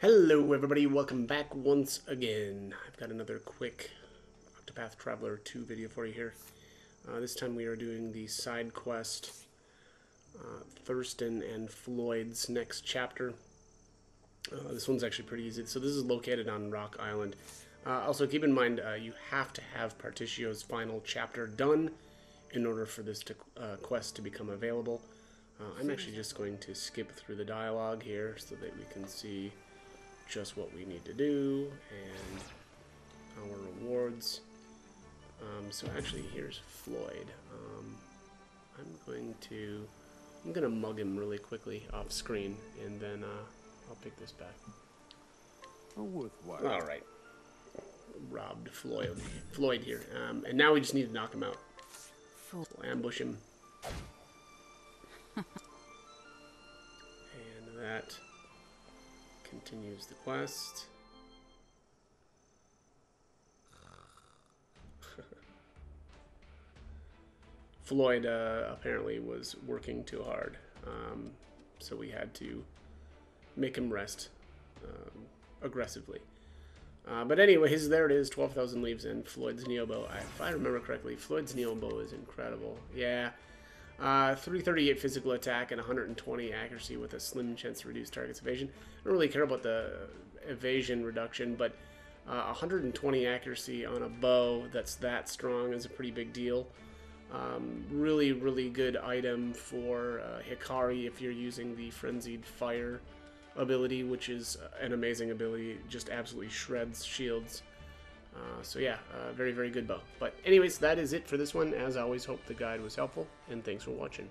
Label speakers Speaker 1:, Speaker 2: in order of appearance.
Speaker 1: Hello everybody, welcome back once again. I've got another quick Octopath Traveler 2 video for you here. Uh, this time we are doing the side quest uh, Thurston and Floyd's next chapter. Uh, this one's actually pretty easy. So this is located on Roque Island. Uh, also keep in mind uh, you have to have Partitio's final chapter done in order for this to, uh, quest to become available. I'm actually just going to skip through the dialogue here so that we can see just what we need to do and our rewards. Um, so actually, here's Floyd. Um, I'm going to I'm gonna mug him really quickly off screen, and then uh, I'll pick this back.
Speaker 2: A worthwhile.
Speaker 1: All right, robbed Floyd Floyd here, um, and now we just need to knock him out. We'll ambush him. and that continues the quest. Floyd uh, apparently was working too hard, um, so we had to make him rest um, aggressively. Uh, but anyways, there it is, 12,000 leaves in Floyd's Neobow. I, if I remember correctly, Floyd's Neobow is incredible. Yeah. Uh, 338 physical attack and 120 accuracy with a slim chance to reduce target's evasion. I don't really care about the evasion reduction, but uh, 120 accuracy on a bow that's that strong is a pretty big deal. Um, really, really good item for uh, Hikari if you're using the Frenzied Fire ability, which is an amazing ability. It just absolutely shreds shields. Uh, so yeah, uh, very, very good bow. But anyways, that is it for this one. As always, hope the guide was helpful, and thanks for watching.